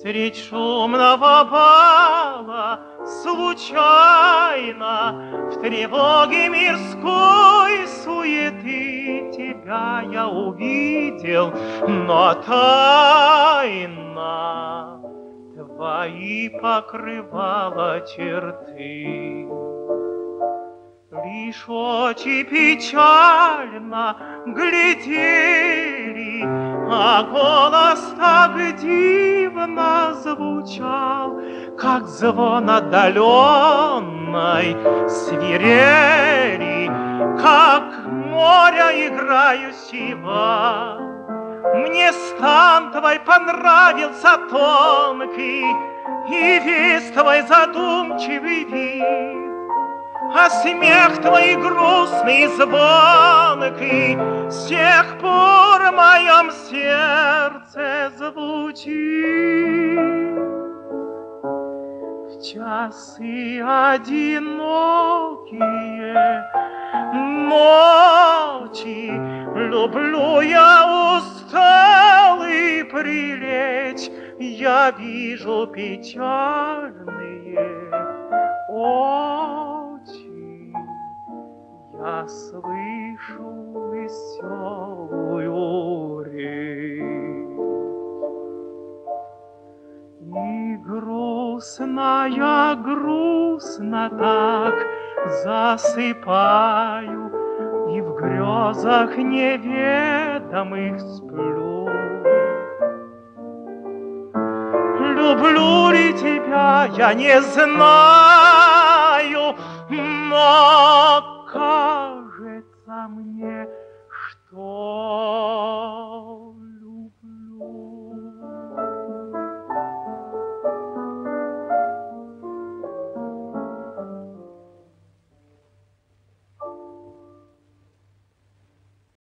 Средь шумного бала случайно В тревоге мирской суеты Тебя я увидел, но тайна Твои покрывала черты. Лишь очи печально глядели, А голос так дивно звучал, Как звон отдаленной свирели, Как море играющего. Мне стан твой понравился тонкий, И весь твой задумчивый вид. А смех твой грустный и звонкий С тех пор в моем сердце звучит. В часы одинокие ночи Люблю я усталый прилечь, Я вижу печальные я слышу веселую речь. И грустная, грустно так засыпаю, И в грезах неведомых сплю. Люблю ли тебя, я не знаю, но